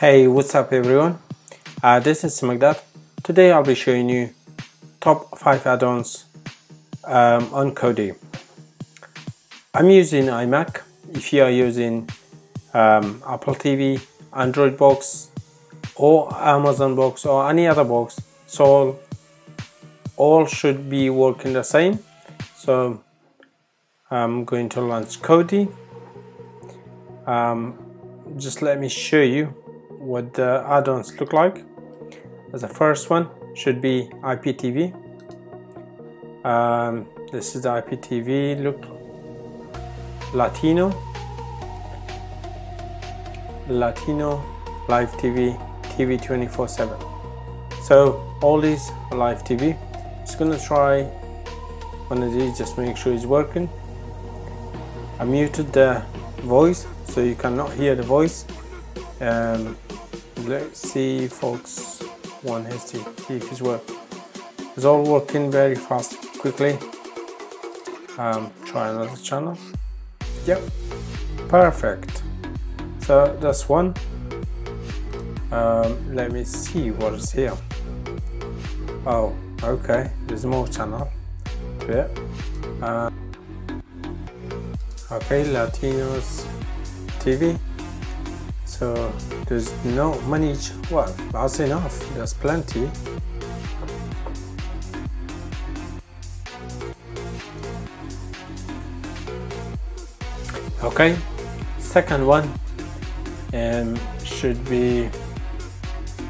Hey, what's up everyone? Uh, this is Magdad. Today I'll be showing you top 5 add-ons um, on Kodi. I'm using iMac. If you are using um, Apple TV, Android box or Amazon box or any other box, so all, all should be working the same. So I'm going to launch Kodi. Um, just let me show you what the add-ons look like. The first one should be IPTV um, this is the IPTV look. Latino. Latino live TV TV 24 7 so all these live TV just gonna try one of these just make sure it's working. I muted the voice so you cannot hear the voice. Um, let's see folks. One hasty see if it's work it's all working very fast quickly. Um, try another channel. Yep. Perfect. So that's one. Um, let me see what is here. Oh okay. There's more channel. Yeah uh, okay Latinos TV so there's no money well that's enough. There's plenty. Okay second one um, should be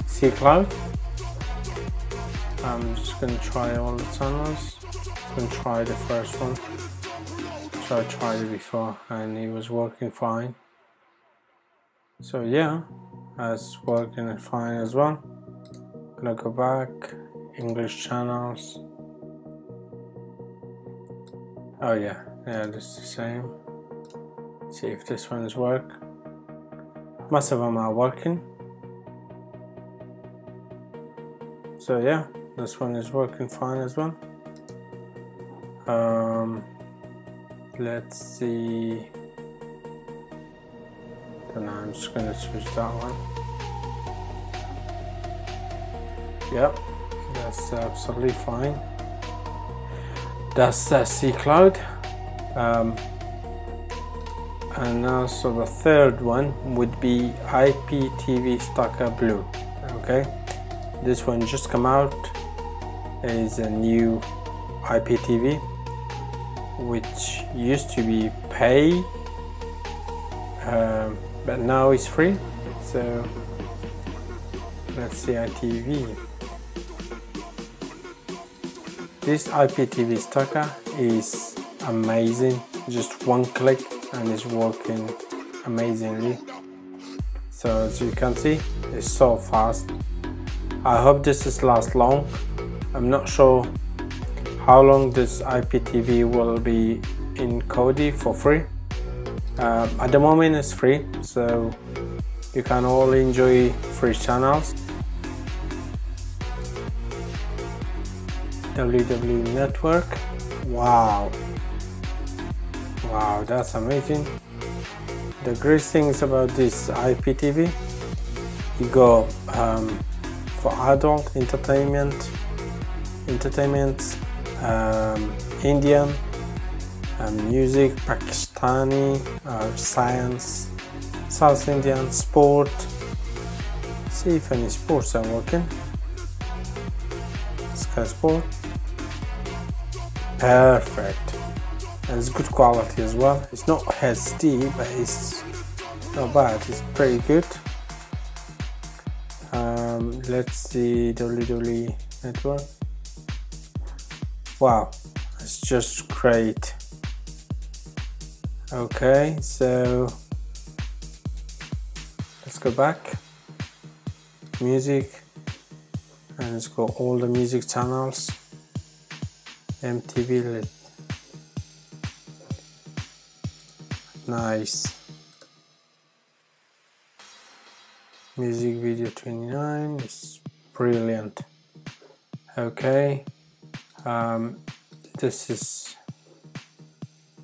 C Cloud. I'm just gonna try all the channels I'm gonna try the first one. So I tried it before and it was working fine so yeah that's working fine as well. Gonna go back English channels. Oh yeah yeah this is the same. See if this one's work. Most of them are working. So yeah this one is working fine as well. Um, let's see then I'm just going to switch that one. Yep, that's absolutely fine. That's uh, C Cloud. Um, and so the third one would be IPTV Stalker Blue. Okay, this one just come out is a new IPTV which used to be pay um, but now it's free so let's see ITV this IPTV Stalker is amazing. Just one click and it's working amazingly. So as you can see it's so fast. I hope this is last long. I'm not sure how long this IPTV will be in Kodi for free uh, at the moment it's free so you can all enjoy free channels. WWE network. Wow. Wow that's amazing. The great things about this IPTV you go um, for adult entertainment entertainment um, Indian um, music, Pakistani, uh, science, South Indian, sport. See if any sports are working. Sky Sport. Perfect. And it's good quality as well. It's not HD, but it's not bad. It's pretty good. Um, let's see WWE Network. Wow, it's just great okay so let's go back. Music and let's go all the music channels. MTV lit. Nice. Music video 29 is brilliant. Okay um, this is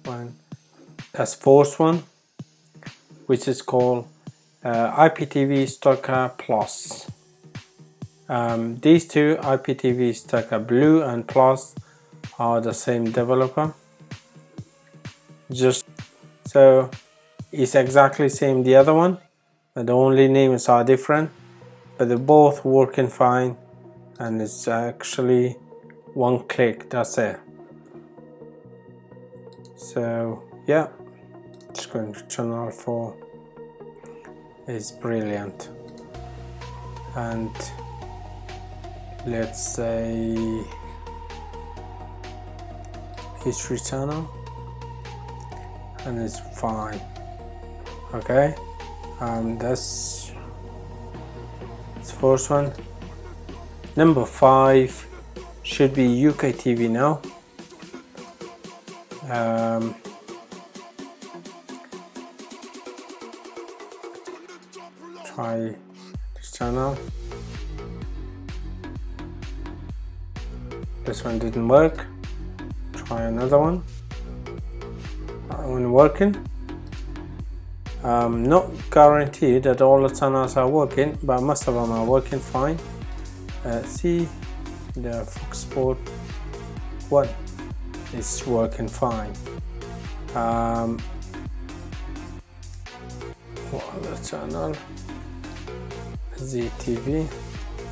one as fourth one which is called uh, IPTV Stalker Plus. Um, these two IPTV Stalker Blue and Plus are the same developer. Just so it's exactly same the other one, the only names are different, but they're both working fine, and it's actually one click. That's it. So yeah, channel 4 is brilliant. And let's say history channel and it's fine okay? Um, that's the first one. Number five should be UK TV now. Um, try this channel. This one didn't work. Try another one. That one working. Um, not guaranteed that all the channels are working but most of them are working fine. Uh, see the Fox Sport 1 is working fine. Um, what other channel ZTV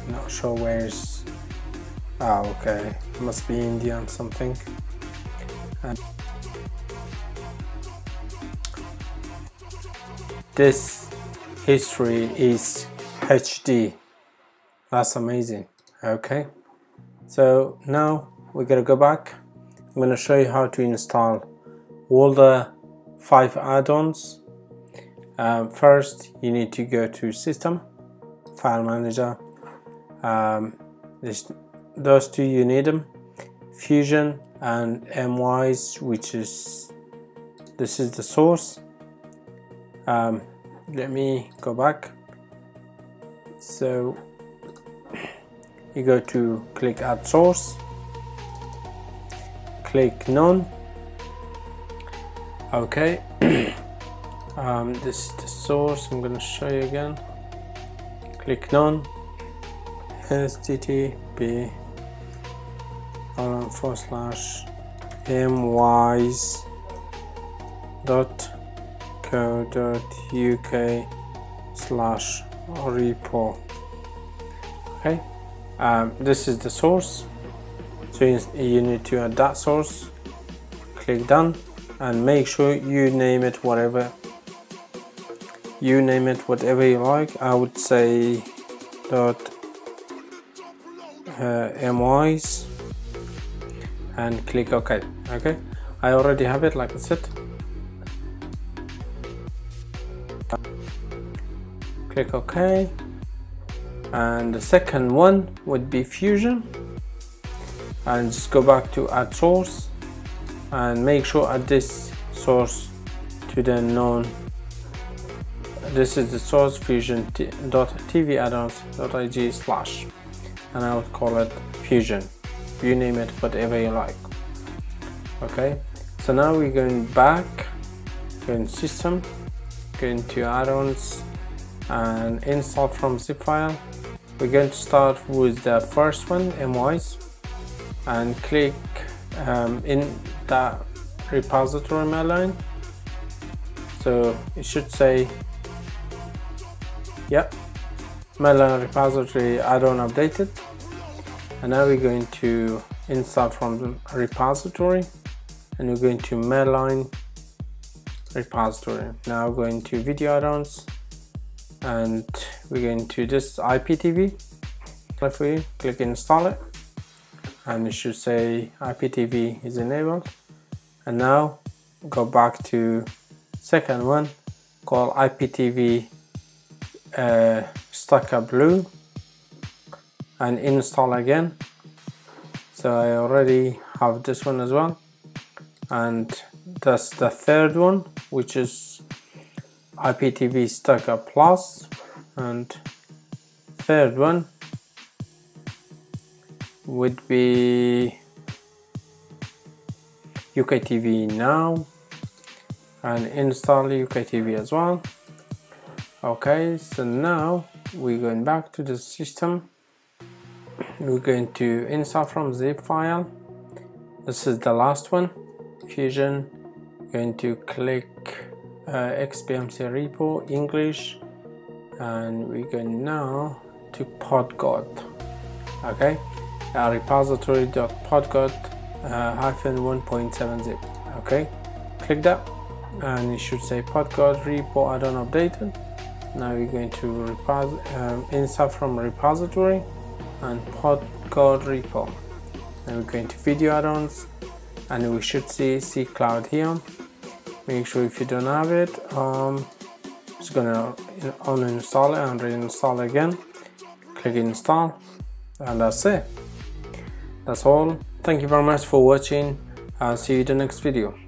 not sure where's ah okay. Must be Indian something. And this history is HD that's amazing. Okay. So now we're gonna go back. I'm gonna show you how to install all the five add-ons. Um, first you need to go to system file manager. Um, those two you need them fusion and mwiz which is this is the source. Um, let me go back. So you go to click add source. Click none. Okay. Um, this is the source I'm going to show you again click none http forward slash mwiz dot co dot uk slash repo. Okay um, this is the source. So you, you need to add that source. Click done and make sure you name it whatever you name it whatever you like I would say dot uh, mwiz and click OK okay? I already have it like I said. Click OK. And the second one would be fusion. And just go back to add source and make sure add this source to the known this is the source fusion add-ons.ig slash and I would call it fusion. You name it whatever you like. Okay? So now we're going back going system going to add-ons and install from zip file we're going to start with the first one mwiz and click um, in that repository mainline so it should say yep. Mainline repository add-on updated. And now we're going to install from the repository. And we're going to mainline repository. Now going to video add-ons. And we're going to this IPTV for you click install it. And it should say IPTV is enabled. And now go back to second one called IPTV uh, Blue and install again. So I already have this one as well. And that's the third one which is IPTV Stalker Plus. And third one would be UKTV now and install UKTV as well okay so now we're going back to the system. We're going to install from zip file. This is the last one. Fusion going to click uh, xbmc repo english and we're going now to podgod okay uh, repository.podgod uh, hyphen 1.7 zip. Okay click that and it should say podgod repo add-on updated now we're going to um, install from repository and podgod repo. And we're going to video add-ons and we should see C cloud here. Make sure if you don't have it um, it's gonna uninstall it and reinstall again. Click install and that's it. That's all. Thank you very much for watching. I'll see you in the next video